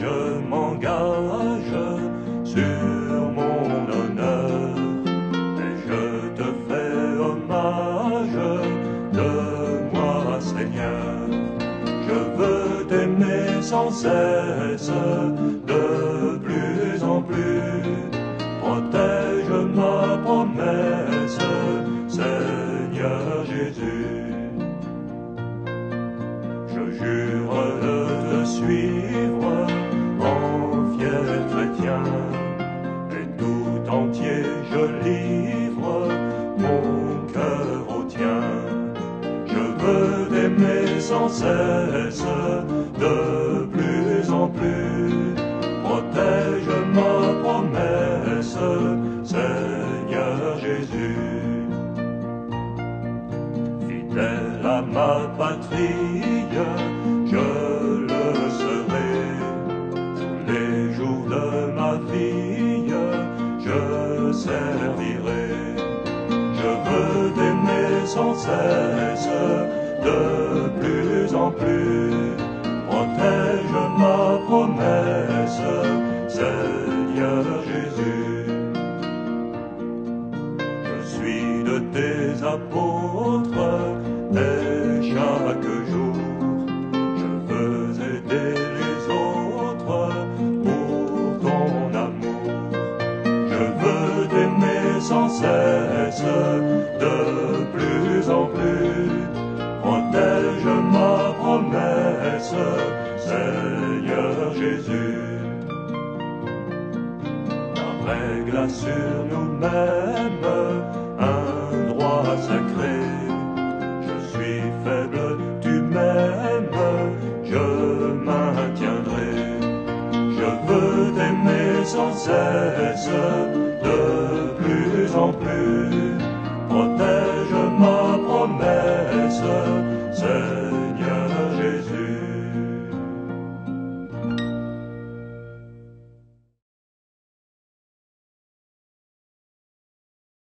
je m'engage sur mon honneur, et je te fais hommage de moi, Seigneur. Je veux t'aimer sans cesse, de plus en plus. Protège ma promesse, Seigneur Jésus. Je jure je livre mon cœur au tien. Je veux t'aimer sans cesse, de plus en plus. Protège ma promesse, Seigneur Jésus. Fidèle à ma patrie, sans cesse, de plus en plus. Protège ma promesse, Seigneur Jésus. Je suis de tes apôtres et chaque jour je veux aider les autres pour ton amour. Je veux t'aimer sans cesse, de plus Seigneur Jésus. La règle assure nous-mêmes un droit sacré. Je suis faible, tu m'aimes, je maintiendrai. Je veux t'aimer sans cesse,